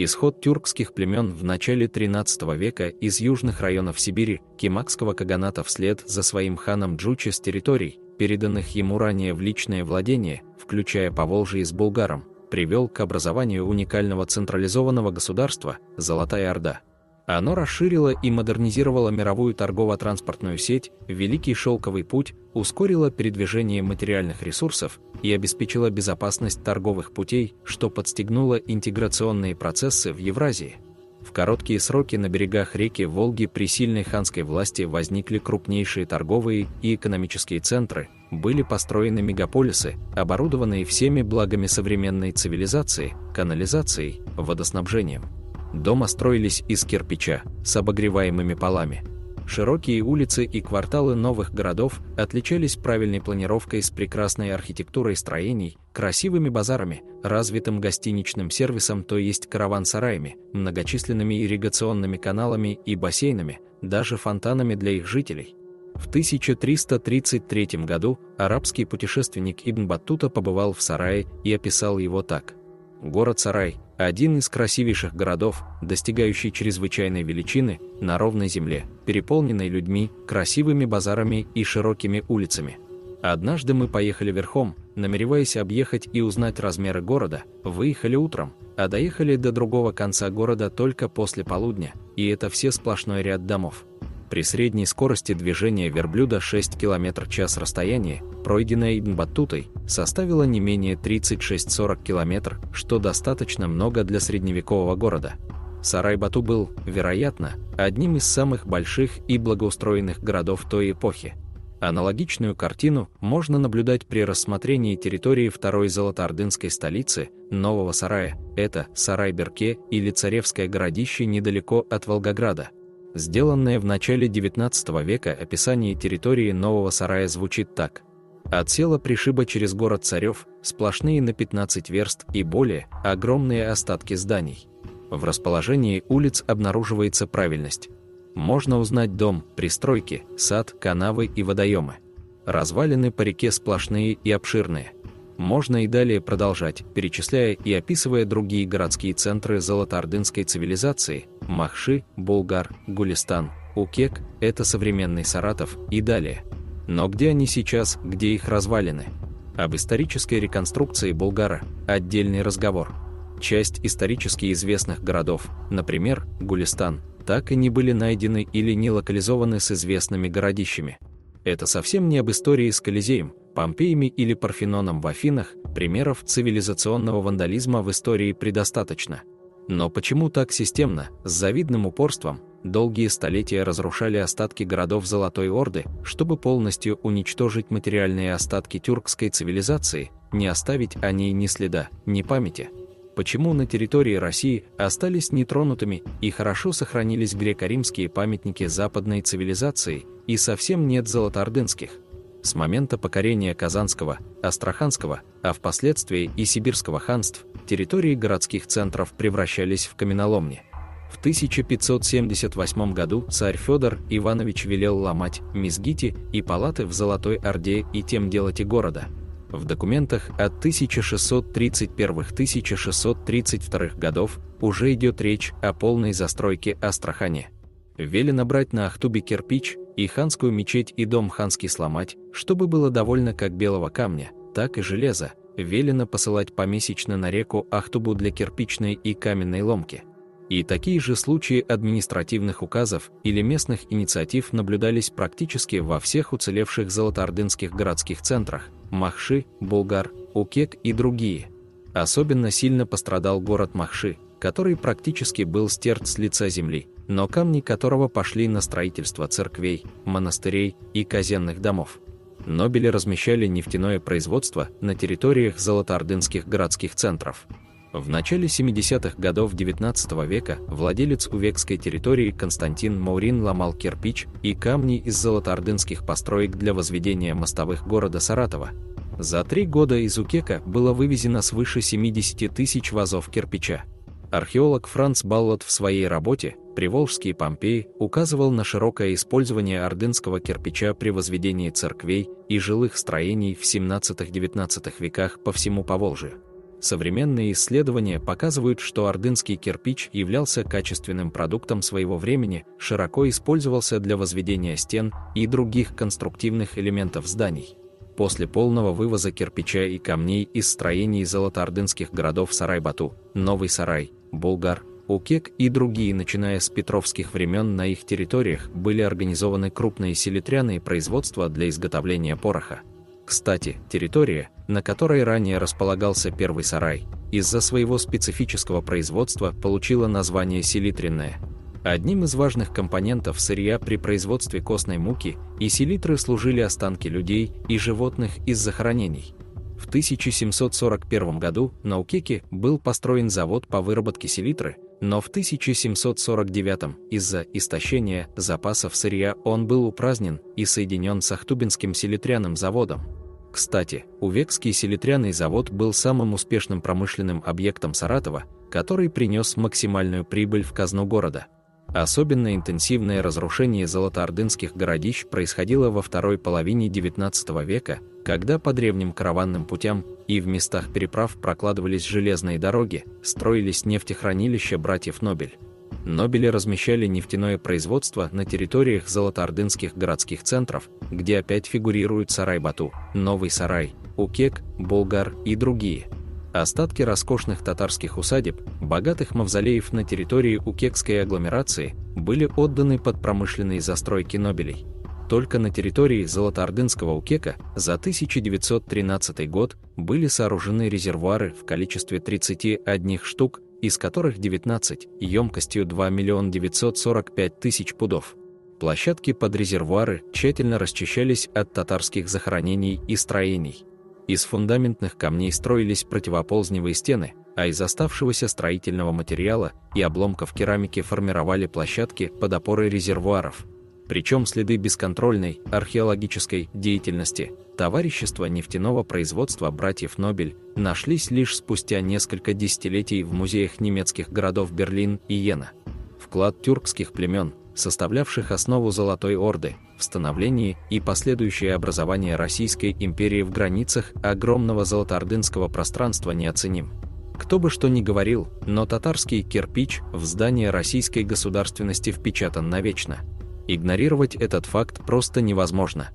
Исход тюркских племен в начале XIII века из южных районов Сибири, Кимакского каганата вслед за своим ханом Джучи с территорий, переданных ему ранее в личное владение, включая Поволжье с Булгаром, привел к образованию уникального централизованного государства – Золотая Орда. Оно расширило и модернизировало мировую торгово-транспортную сеть, Великий Шелковый путь, ускорило передвижение материальных ресурсов и обеспечило безопасность торговых путей, что подстегнуло интеграционные процессы в Евразии. В короткие сроки на берегах реки Волги при сильной ханской власти возникли крупнейшие торговые и экономические центры, были построены мегаполисы, оборудованные всеми благами современной цивилизации, канализацией, водоснабжением. Дома строились из кирпича, с обогреваемыми полами. Широкие улицы и кварталы новых городов отличались правильной планировкой с прекрасной архитектурой строений, красивыми базарами, развитым гостиничным сервисом, то есть караван-сараями, многочисленными ирригационными каналами и бассейнами, даже фонтанами для их жителей. В 1333 году арабский путешественник Ибн Баттута побывал в Сарае и описал его так. Город Сарай – один из красивейших городов, достигающий чрезвычайной величины, на ровной земле, переполненной людьми, красивыми базарами и широкими улицами. Однажды мы поехали верхом, намереваясь объехать и узнать размеры города, выехали утром, а доехали до другого конца города только после полудня, и это все сплошной ряд домов. При средней скорости движения верблюда 6 км час расстояние, пройденное Ибн Баттутой, составило не менее 36-40 км, что достаточно много для средневекового города. Сарай-Бату был, вероятно, одним из самых больших и благоустроенных городов той эпохи. Аналогичную картину можно наблюдать при рассмотрении территории второй золотоордынской столицы, Нового Сарая, это Сарай-Берке или Царевское городище недалеко от Волгограда – Сделанное в начале XIX века описание территории Нового Сарая звучит так. От села Пришиба через город Царев, сплошные на 15 верст и более, огромные остатки зданий. В расположении улиц обнаруживается правильность. Можно узнать дом, пристройки, сад, канавы и водоемы. Развалины по реке сплошные и обширные. Можно и далее продолжать, перечисляя и описывая другие городские центры золотоордынской цивилизации – Махши, Булгар, Гулистан, Укек – это современный Саратов и далее. Но где они сейчас, где их развалины? Об исторической реконструкции Булгара – отдельный разговор. Часть исторически известных городов, например, Гулистан, так и не были найдены или не локализованы с известными городищами. Это совсем не об истории с Колизеем, Помпеями или Парфеноном в Афинах, примеров цивилизационного вандализма в истории предостаточно. Но почему так системно, с завидным упорством, долгие столетия разрушали остатки городов Золотой Орды, чтобы полностью уничтожить материальные остатки тюркской цивилизации, не оставить о ней ни следа, ни памяти? Почему на территории России остались нетронутыми и хорошо сохранились греко-римские памятники западной цивилизации и совсем нет золотоордынских? С момента покорения Казанского, Астраханского, а впоследствии и Сибирского ханств, территории городских центров превращались в каменоломни. В 1578 году царь Федор Иванович велел ломать мизгити и палаты в Золотой Орде и тем делать и города. В документах от 1631-1632 годов уже идет речь о полной застройке Астрахани. Велено брать на Ахтубе кирпич и ханскую мечеть и дом ханский сломать, чтобы было довольно как белого камня, так и железа. Велено посылать помесячно на реку Ахтубу для кирпичной и каменной ломки. И такие же случаи административных указов или местных инициатив наблюдались практически во всех уцелевших золотоордынских городских центрах – Махши, Булгар, Укек и другие. Особенно сильно пострадал город Махши, который практически был стерт с лица земли, но камни которого пошли на строительство церквей, монастырей и казенных домов. Нобели размещали нефтяное производство на территориях золотоордынских городских центров. В начале 70-х годов XIX века владелец увекской территории Константин Маурин ломал кирпич и камни из золотоордынских построек для возведения мостовых города Саратова. За три года из Укека было вывезено свыше 70 тысяч вазов кирпича. Археолог Франц Баллот в своей работе «Приволжские Помпеи» указывал на широкое использование ордынского кирпича при возведении церквей и жилых строений в 17-19 веках по всему Поволжью. Современные исследования показывают, что ордынский кирпич являлся качественным продуктом своего времени, широко использовался для возведения стен и других конструктивных элементов зданий. После полного вывоза кирпича и камней из строений золотоордынских городов Сарай-Бату, Новый Сарай, Булгар, Укек и другие, начиная с петровских времен на их территориях, были организованы крупные селитряные производства для изготовления пороха. Кстати, территория, на которой ранее располагался первый сарай, из-за своего специфического производства получила название селитренная. Одним из важных компонентов сырья при производстве костной муки и селитры служили останки людей и животных из захоронений. В 1741 году на Укеке был построен завод по выработке селитры, но в 1749 из-за истощения запасов сырья он был упразднен и соединен с Ахтубинским селитряным заводом. Кстати, Увекский селитряный завод был самым успешным промышленным объектом Саратова, который принес максимальную прибыль в казну города. Особенно интенсивное разрушение золотоордынских городищ происходило во второй половине XIX века, когда по древним караванным путям и в местах переправ прокладывались железные дороги, строились нефтехранилища братьев Нобель. Нобели размещали нефтяное производство на территориях золотоордынских городских центров, где опять фигурируют Сарай-Бату, Новый Сарай, Укек, Болгар и другие. Остатки роскошных татарских усадеб, богатых мавзолеев на территории Укекской агломерации, были отданы под промышленные застройки Нобелей. Только на территории Золотоордынского Укека за 1913 год были сооружены резервуары в количестве 31 штук, из которых 19 емкостью 2 миллиона 945 тысяч пудов. Площадки под резервуары тщательно расчищались от татарских захоронений и строений. Из фундаментных камней строились противоползневые стены, а из оставшегося строительного материала и обломков керамики формировали площадки под опорой резервуаров – причем следы бесконтрольной археологической деятельности товарищества нефтяного производства братьев Нобель нашлись лишь спустя несколько десятилетий в музеях немецких городов Берлин и Йена. Вклад тюркских племен, составлявших основу Золотой Орды, в становлении и последующее образование Российской империи в границах огромного золотоордынского пространства неоценим. Кто бы что ни говорил, но татарский кирпич в здание российской государственности впечатан навечно – Игнорировать этот факт просто невозможно.